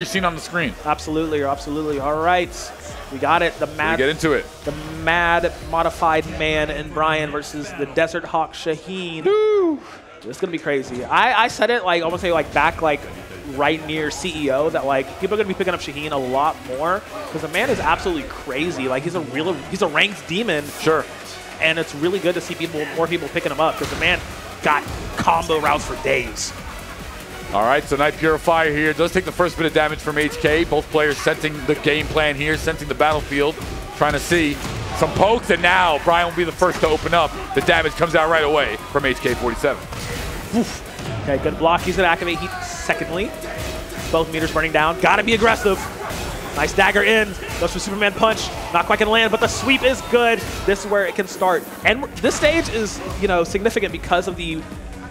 you've seen on the screen. Absolutely, absolutely. All right, we got it. The mad, get into it. the mad modified man and Brian versus the Desert Hawk Shaheen. This is gonna be crazy. I, I said it like almost say like back like right near CEO that like people are gonna be picking up Shaheen a lot more because the man is absolutely crazy. Like he's a real he's a ranked demon, Sure. and it's really good to see people more people picking him up because the man got combo routes for days. All right, so Night Purifier here does take the first bit of damage from HK. Both players sensing the game plan here, sensing the battlefield, trying to see some pokes, and now Brian will be the first to open up. The damage comes out right away from HK47. Okay, good block. He's gonna activate Heat secondly. Both meters burning down. Gotta be aggressive. Nice dagger in. Goes for Superman punch. Not quite gonna land, but the sweep is good. This is where it can start. And this stage is, you know, significant because of the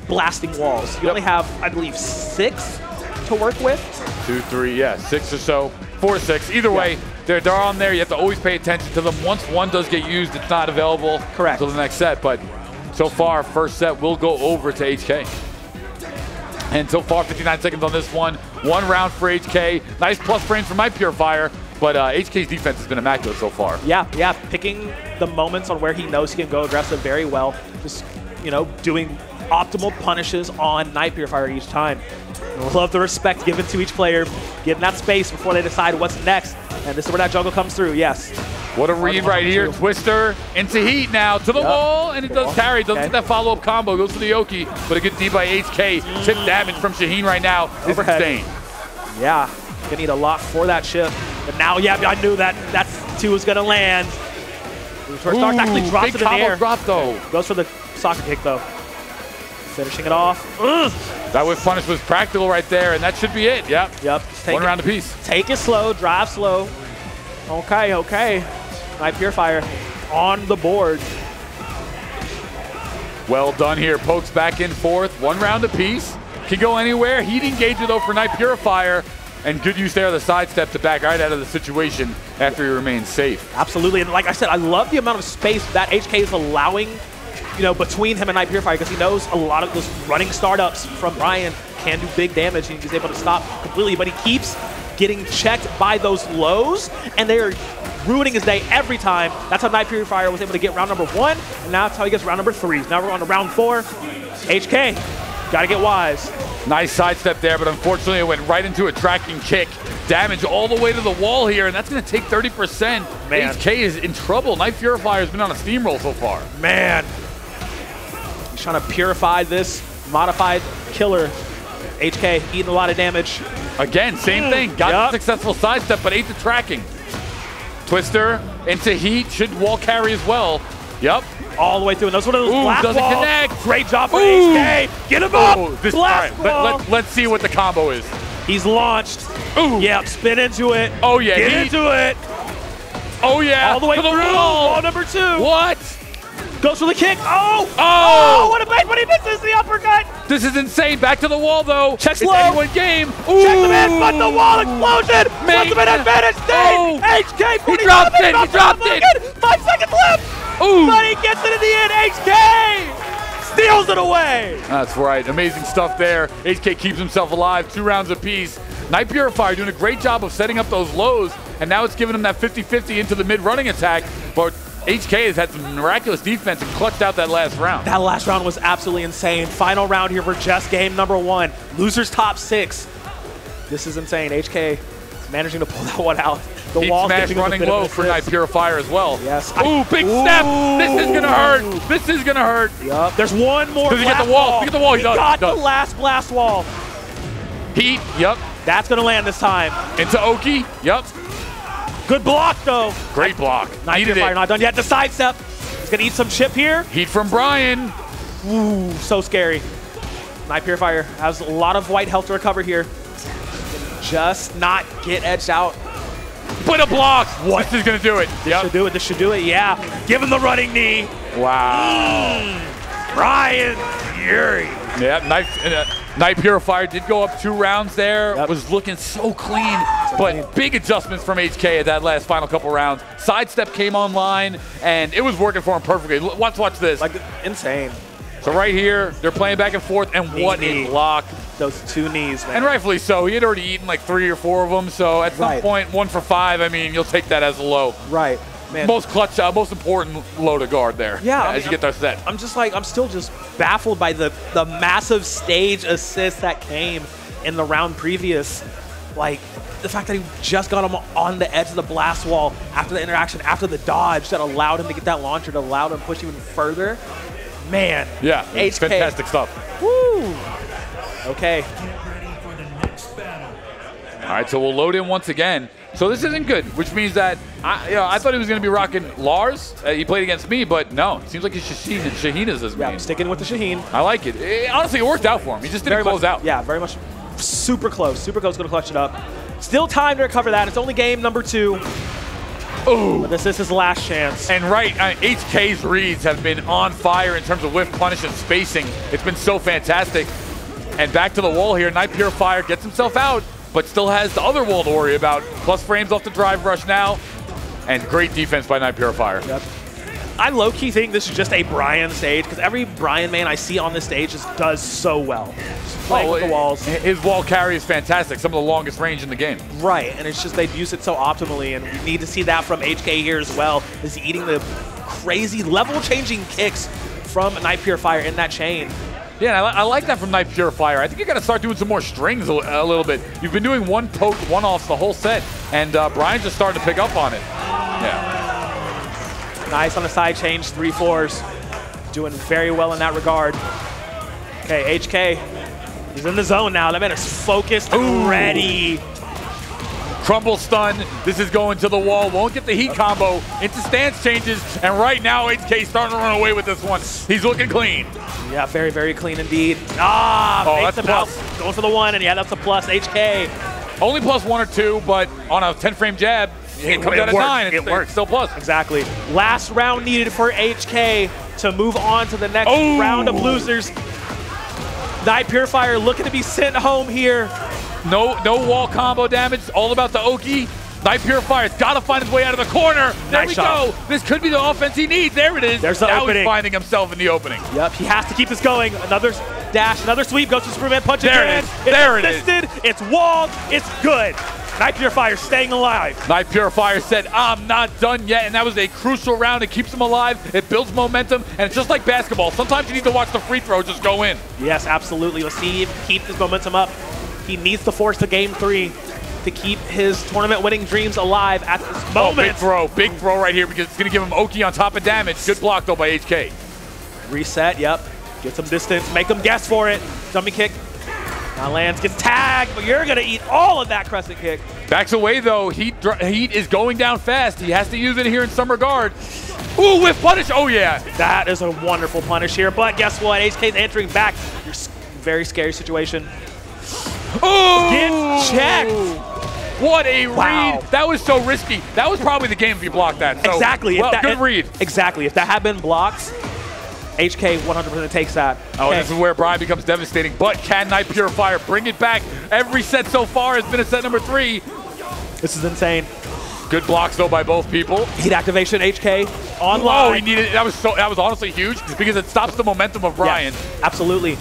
blasting walls. You Yep. only have, I believe, six to work with. Two, three, yeah, six or so, four to six. Either way, they're, they're on there. You have to always pay attention to them. Once one does get used, it's not available Correct. until the next set. But so far, first set will go over to HK. And so far, 59 seconds on this one. One round for HK. Nice plus frames for my Purifier. But uh, HK's defense has been immaculate so far. Yeah, yeah, picking the moments on where he knows he can go aggressive very well. Just, you know, doing optimal punishes on Night Purifier each time. Love the respect given to each player, getting that space before they decide what's next. And this is where that jungle comes through, yes. What a read right here. Twister into heat now to the Yep. wall, and it does carry. Doesn't Okay. get that follow-up combo. Goes for the Oki, but a good D by HK. Chip damage from Shaheen right now is Overhead. insane. Yeah, gonna need a lot for that chip. But now, yeah, I knew that that two was gonna land. Stark actually drops big it in the air. drop though. Goes for the soccer kick though. Finishing it off. Ugh. That whiff punish was practical right there, and that should be it. Yep. Yep. One it- round apiece. Take it slow, drive slow. Okay, okay. Night Purifier on the board. Well done here. Pokes back and forth. One round apiece. Can go anywhere. Heat engager though for Night Purifier. And good use there of the sidestep to back right out of the situation after he remains safe. Absolutely. And like I said, I love the amount of space that HK is allowing, you know, between him and Night Purifier because he knows a lot of those running startups from Brian can do big damage and he's able to stop completely, but he keeps getting checked by those lows and they are ruining his day every time. That's how Night Purifier was able to get round number one, and now that's how he gets round number three. Now we're on to round four. HK, gotta get wise. Nice sidestep there, but unfortunately it went right into a tracking kick. Damage all the way to the wall here, and that's going to take 30%. Man. HK is in trouble. Night Purifier has been on a steamroll so far. Man. He's trying to purify this modified killer. HK eating a lot of damage. Again, same hmm. thing. Got Yup. the successful sidestep, but ate the tracking. Twister into heat. Should wall carry as well. Yep. All the way through. And those one of those Ooh, blast doesn't balls. connect. Great job for Ooh. HK. Get him up. Oh, this, blast right, let, ball. let, let's see what the combo is. He's launched. Ooh. Yep, spin into it. Oh, yeah. Get he- into it. oh, yeah. All the way to the through. wall. Ball number two. What? Goes for the kick. Oh. Oh. oh what a bait, but he misses the uppercut. This is insane. Back to the wall, though. Checks it's low. anyone game. Ooh. Check him in, but the wall explosion. Man. In advantage Oh. state. HK. He dropped it, he dropped it. it. Five seconds left. Ooh. But he gets it in the end. HK steals it away. That's right. Amazing stuff there. HK keeps himself alive. Two rounds apiece. Night Purifier doing a great job of setting up those lows, and now it's giving him that 50-50 into the mid-running attack. But HK has had some miraculous defense and clutched out that last round. That last round was absolutely insane. Final round here for just game number one. Losers top six. This is insane. HK is managing to pull that one out. The Heat wall smash giving him a running low for Night. Purifier as well. Yes. Ooh, big Ooh. step. This is gonna hurt. This is gonna hurt. Yup. There's one more. Does he get the wall? Does he get the wall? He He does. got He does. the last blast wall. Heat. Yep. That's gonna land this time. Into Oki. Yep. Good block though. Great block. Night Needed not done yet. The sidestep. He's gonna eat some chip here. Heat from Brian. Ooh, so scary. Night Purifier has a lot of white health to recover here. Just not get edged out. Put a block. What? This is gonna do it. Should Yep. do it. This should do it. Yeah. Give him the running knee. Wow. Brian Fury. Yeah, Night, uh, Night Purifier did go up two rounds there. Yep. Was looking so clean, but big adjustments from HK at that last final couple rounds. Sidestep came online, and it was working for him perfectly. Watch, watch this. Like insane. so right here, they're playing back and forth, and what Knee. a block those two knees, man. And rightfully so. He had already eaten like three or four of them. So at some Right. point, one for five. I mean, you'll take that as a low. right, man. Most clutch, uh, most important low to guard there. Yeah, I as mean, you get that set. I'm just like I'm still just baffled by the the massive stage assist that came in the round previous. Like the fact that he just got him on the edge of the blast wall after the interaction, after the dodge that allowed him to get that launcher, to allowed him to push even further. Man, Yeah, it's HK. fantastic stuff. Woo. Okay, All right, so we'll load in once again. So this isn't good, which means that I, you know, I thought he was going to be rocking Lars. Uh, he played against me, but no, it seems like it's Shaheen and Shaheena's his yeah, main. I'm sticking with the Shaheen. I like it. It- Honestly, it worked out for him. He just didn't Very close much, out. Yeah, very much. Super close. Super close. Going to clutch it up. Still time to recover that. It's only game number two. Ooh. But this is his last chance. And right, uh, HK's reads have been on fire in terms of whiff punish and spacing. It's been so fantastic. And back to the wall here. Night Purifier gets himself out, but still has the other wall to worry about. Plus frames off the drive rush now. And great defense by Night Purifier. Yep. I low key think this is just a Brian stage because every Brian main I see on this stage just does so well. Just playing Oh, with the walls. His wall carry is fantastic. Some of the longest range in the game. Right, and it's just they've used it so optimally, and we need to see that from HK here as well. Is he eating the crazy level-changing kicks from Night Purifier in that chain? Yeah, I, I like that from Night Purifier. I think you got to start doing some more strings a, a little bit. You've been doing one poke, one offs the whole set, and uh, Brian's just starting to pick up on it. Yeah. Nice on the side change, three fours. Doing very well in that regard. Okay, HK. He's in the zone now. That man is focused and ready. Crumble stun. This is going to the wall. Won't get the heat combo into stance changes. And right now, HK starting to run away with this one. He's looking clean. Yeah, very, very clean indeed. Ah, Oh, that's out. plus. Going for the one, and yeah, that's a plus. HK. Only plus one or two, but on a 10 frame jab, it, comes it out of works. nine. It's, It works. still plus. Exactly. Last round needed for HK to move on to the next Oh. round of losers. Night Purifier looking to be sent home here. No, no wall combo damage. All about the Oki. Night Purifier's got to find his way out of the corner. There Nice we shot. go. This could be the offense he needs. There it is. There's the now opening. he's finding himself in the opening. Yep, he has to keep this going. Another dash, another sweep, goes to Superman punch There it is. It's There it is. assisted, It's walled. It's good. Night Purifier staying alive. Night Purifier said, I'm not done yet. And that was a crucial round. It keeps him alive. It builds momentum. And it's just like basketball. Sometimes you need to watch the free throw just go in. Yes, absolutely. Let's see if keep this momentum up. He needs to force the game three to keep his tournament winning dreams alive at this moment. Oh, big throw. Big throw right here because it's going to give him Oki on top of damage. Good block, though, by HK. Reset, yep. Get some distance, make them guess for it. Dummy kick. Now lands, gets tagged, but you're gonna eat all of that crescent kick. Backs away, though. Heat, heat is going down fast. He has to use it here in some regard. Ooh, whiff punish. Oh, yeah. That is a wonderful punish here, but guess what? HK's entering back. Your s- very scary situation. Ooh! Gets checked. What a Wow. read. That was so risky. That was probably the game if you blocked that. So, exactly. Well, that, good read. Exactly. If that had been blocks, HK 100% takes that. Oh, Okay. this is where Brian becomes devastating. But can Night Purifier bring it back? Every set so far has been a set number three. This is insane. Good blocks though by both people. Heat activation, HK online. Oh, he needed that was so that was honestly huge because it stops the momentum of Brian. Absolutely.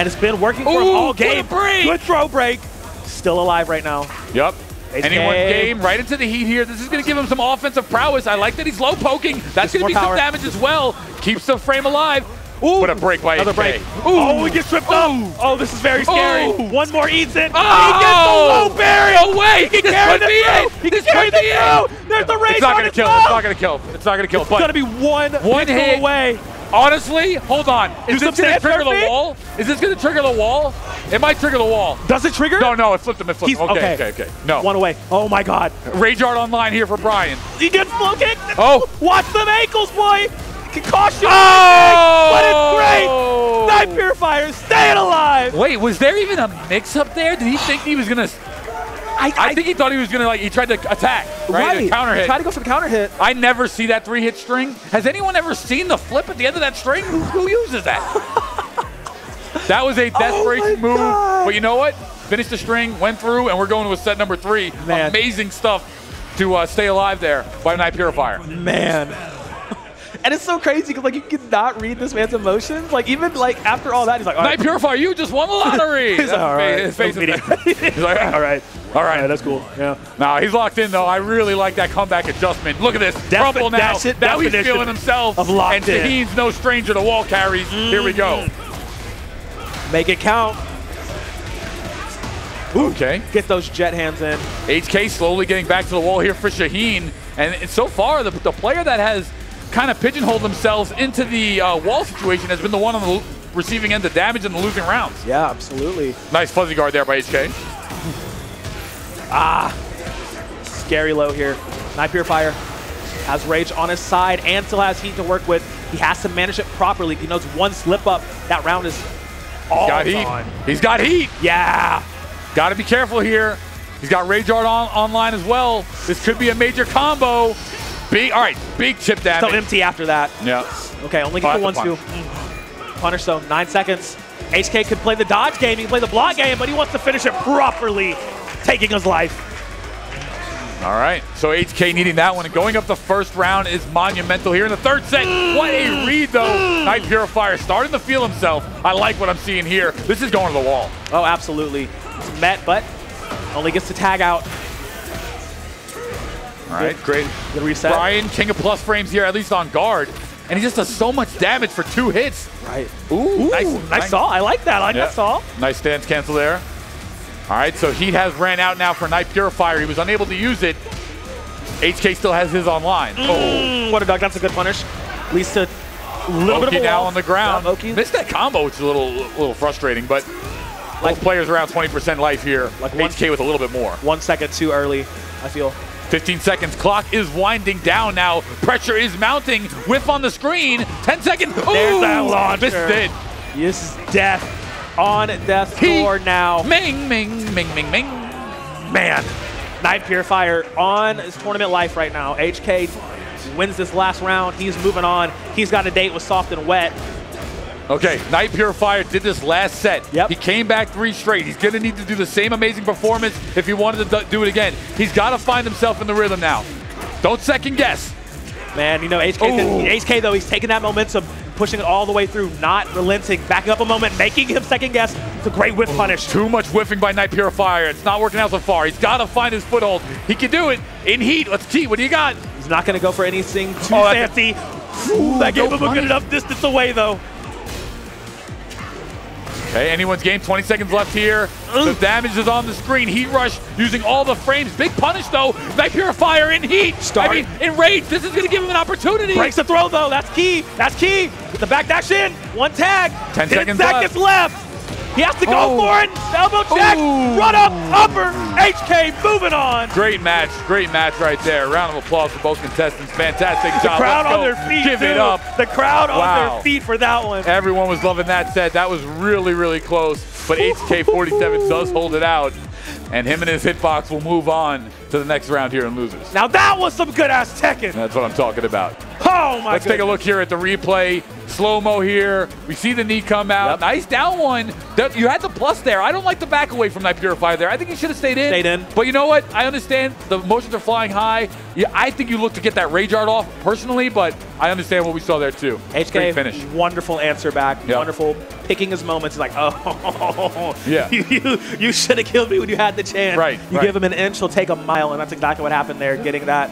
And it's been working for him Ooh, all what a game. break. Good throw break. Still alive right now. Yep. HK. Anyone game right into the heat here. This is going to give him some offensive prowess. I like that he's low poking. That's going to more be some damage as well. Keeps the frame alive. Ooh, what a break by Another HK. break. Ooh. Oh, he gets tripped up. Oh, this is very scary. Ooh. One more eats it. Oh! He gets the low parry. No way! He This carried could be it it! through. He This carried could be it it! There's the race It's not going to kill. phone. It's not going to kill. It's not going to kill. It's gonna be one, One hit. away. Honestly, hold on. Is this going to trigger the wall? Is this going to trigger the wall? It might trigger the wall. Does it trigger? No, no, it flipped him. It flipped He's him. Okay, okay, okay. No. One away. Oh my God. Rage Art online here for Brian. He gets flow kick. Oh. Watch them ankles, boy. Concussion. Oh! But it's great. Night Purifier staying alive. Wait, was there even a mix-up there? Did he think he was gonna? I, I think he thought he was gonna like. He tried to attack, right? right. Counter hit. Try to go for the counter hit. I never see that three-hit string. Has anyone ever seen the flip at the end of that string? Who, who uses that? that was a desperation Oh move. God. But you know what? Finished the string, went through, and we're going to a set number three. Man. Amazing stuff to uh, stay alive there by Night Purifier. Man. And it's so crazy because like you cannot read this man's emotions. Like even like after all that, he's like, all right. Night Purifier, you just won the lottery. He's like, all right. His face is he's like, all right. All right. Yeah, that's cool. Yeah. Nah, he's locked in though. I really like that comeback adjustment. Look at this. Crumble now. that's it, now he's feeling himself. of locked and in. Shaheen's no stranger to wall carries. Here we go. Mm-hmm. Make it count. Okay. Get those jet hands in. HK slowly getting back to the wall here for Shaheen. And so far, the, the player that has kind of pigeonholed themselves into the uh, wall situation has been the one on the receiving end of damage in the losing rounds. Yeah, absolutely. Nice fuzzy guard there by HK. Ah, scary low here. Night Purifier has Rage on his side and still has heat to work with. He has to manage it properly. He knows one slip up, that round is all Got heat. gone. He's got heat. Yeah. Got to be careful here. He's got Rage Art on online as well. This could be a major combo. Big, all right, big chip down. So empty after that. yeah. Okay, only get Oh, the one two. Punish though, nine seconds. HK could play the dodge game, he can play the block game, but he wants to finish it properly, taking his life. All right. So HK needing that one. And going up the first round is monumental here in the third set. What a read, though. Night Purifier starting to feel himself. I like what I'm seeing here. This is going to the wall. Oh, absolutely. It's met, but only gets to tag out. All right. Great. Good reset. Brian, king of plus frames here, at least on guard. And he just does so much damage for two hits. Right. Ooh, Nice, nice saw. I like that. I like Yeah. that saw. Nice stance cancel there. All right, so Heat has ran out now for Night Purifier. He was unable to use it. HK still has his online. Oh, Mm, what a dog. That's a good punish. At least a little bit of a now on the ground. Yeah, Oki. Missed that combo, which is a little, little frustrating, but Like- both players around 20% life here. Like one- HK with a little bit more. One second too early, I feel. 15 seconds. Clock is winding down now. Pressure is mounting. Whiff on the screen. 10 seconds. There's Ooh, that launcher. Missed it. This is death on death's He- door now. Ming, ming, ming, ming, ming. Man, Night Purifier on his tournament life right now. HK wins this last round. He's moving on. He's got a date with Soft and Wet. Okay, Night Purifier did this last set. Yep. He came back three straight. He's going to need to do the same amazing performance if he wanted to do- it again. He's got to find himself in the rhythm now. Don't second guess. Man, you know, HK. HK though, he's taking that momentum, pushing it all the way through, not relenting, backing up a moment, making him second guess. It's a great whiff punish. Too much whiffing by Night Purifier. It's not working out so far. He's got to find his foothold. He can do it in heat. Let's see. What do you got? He's not going to go for anything too Oh, fancy. Ooh, that gave no him a good enough distance away though. Okay, anyone's game. 20 seconds left here. The damage is on the screen. Heat rush using all the frames. Big punish though. Night Purifier in heat. Start. I mean, in rage. This is going to give him an opportunity. Breaks the throw though. That's key. That's key. The back dash in. One tag. 10 seconds seconds left. He has to go Oh. for it. Elbow check. Ooh. Run up. Upper. HK moving on. Great match, great match right there. Round of applause for both contestants. Fantastic job. The Crowd Let's on go. their feet. Give it up. The crowd on their feet for that one. Everyone was loving that set. That was really, really close. But HK47 does hold it out. And him and his hitbox will move on to the next round here in losers. Now that was some good ass Tekken. That's what I'm talking about. Oh my god. Let's take a look here at the replay. Slow mo here. We see the knee come out. Yep. Nice down one. You had the plus there. I don't like the back away from that Purifier there. I think he should have stayed in. Stayed in. But you know what? I understand the motions are flying high. Yeah, I think you look to get that rage art off personally, but I understand what we saw there too. HK, Great finish. wonderful answer back. Yep. Wonderful picking his moments. Like, oh, Yeah. you, you, you should have killed me when you had the chance. Right, You right. give him an inch, he'll take a mile, and that's exactly what happened there, getting that.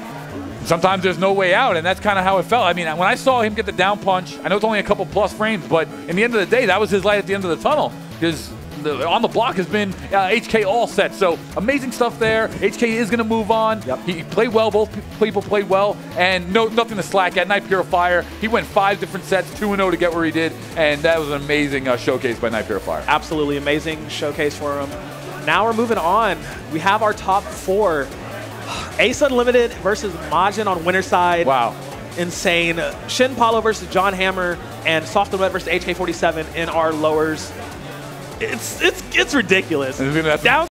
Sometimes there's no way out, and that's kind of how it felt. I mean, when I saw him get the down punch, I know it's only a couple plus frames, but in the end of the day, that was his light at the end of the tunnel. Because on the block has been uh, HK all set. So amazing stuff there. HK is going to move on. Yep. He played well. Both people played well, and no nothing to slack at. Night Purifier, he went five different sets, two and zero to get where he did, and that was an amazing uh, showcase by Night Purifier. Absolutely amazing showcase for him. Now we're moving on. We have our top four. Ace Unlimited versus Majin on winner side. Wow. Insane. Shin Paulo versus John Hammer and Soft and Wet versus HK47 in our lowers. It's it's it's ridiculous. And we're gonna have to- Down